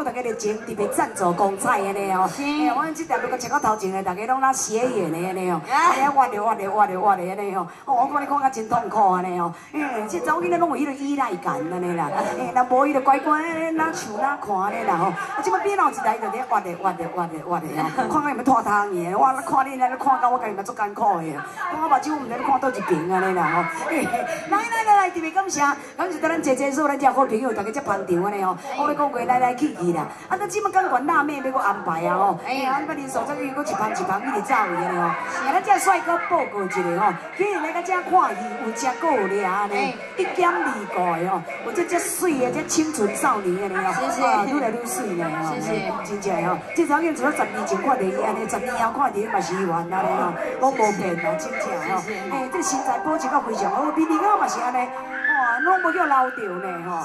友大家热情特别赞助光彩安尼哦。哎，我这条路个穿到头前的，大家拢那斜眼的呢哦，哎呀，挖的挖的挖的挖的呢哦。哦，我看你看甲真痛苦安尼哦。哎，这早囡仔拢有迄个依赖感安尼啦。哎，若无伊就乖乖哪唱哪看安尼啦吼。啊，即摆变老一代就咧挖的挖的挖的挖的哦。看甲伊们拖汤的，我看你安尼看到我家己嘛足艰苦的。我目睭毋知你看倒一边安尼啦吼。来来来来，特别感谢，感谢咱姐姐说咱遮好朋友，大家遮捧场安尼哦。我咧讲过来来去去啦。啊，咱即摆讲管辣妹要搁安排啊吼。哎呀，你所在又搁一捧一捧一直走去安尼吼。啊，咱遮帅哥报告一下吼，今日来个遮看戏有遮够俩安尼，一减二过的吼。有这遮水的遮清纯少年安尼哦。谢谢。愈来愈水呢吼。谢谢。真正吼，这早间除了十年前看电影安尼，十年后看电影嘛是完安尼哦，我无骗啊，真正哦。哎，这身材保持到非常好，比你我嘛是安尼。哇，拢无叫老掉呢吼，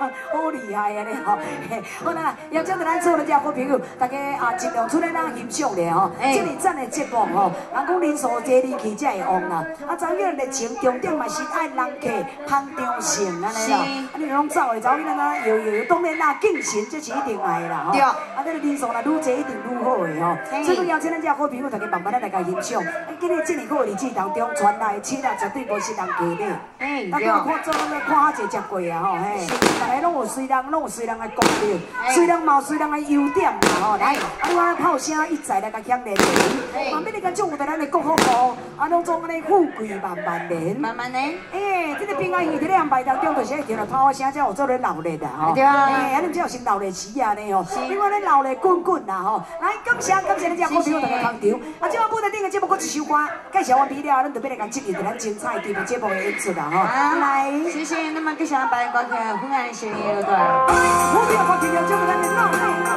好厉害啊你吼。好啦，邀请咱做了遮好朋友，大家啊尽量出来咱欣赏咧吼。这里赞的节目吼，人讲人数多你去才会旺啦。啊，昨日热情重点嘛是爱人客捧场性安尼啦。啊，你拢走的，昨日呐又又又当然啦敬神这是一定爱啦吼。对。啊，这个人数啦愈多一定愈好的吼。所以邀请咱遮好朋友，大家慢慢来家欣赏。啊，今日这么好日子当中传来的气啊，绝对无是人假的。哎，大家看做那看下侪食过啊吼，嘿，大家拢有随人，拢有随人的功劳，虽然冇随人的优点啦吼，来，啊，你话炮声一再来甲响连连，旁边你甲祝福咱的国好好，啊，拢总安尼富贵万万年，慢慢年，哎，这个平安夜伫咧安排当中，就是一听到炮声才有做咧闹热的吼，对啊，哎，啊，你只有先闹热起啊呢吼，因为咧闹热滚滚啦吼，来，感谢感谢咱只好朋友大家捧场，啊，顶个节目搁一首歌，介绍完毕了，咱特别来讲进入咱精彩的节目的演出啦吼。来，谢谢。那么，接下来把歌曲《昏暗深夜》对。我不要把今天就在那闹闹闹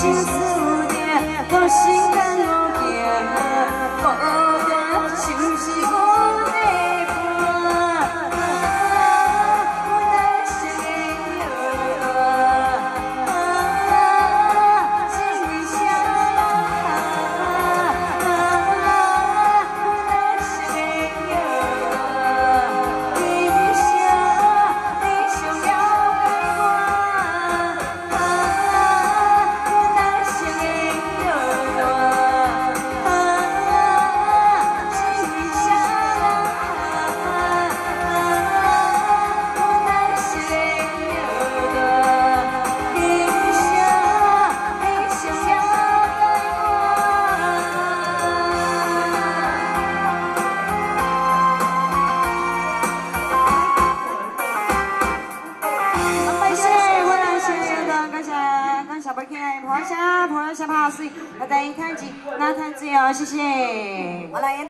心思蝶，我心。小朋友，小胖友，我带！大家一看景，那看自由，谢谢，我来。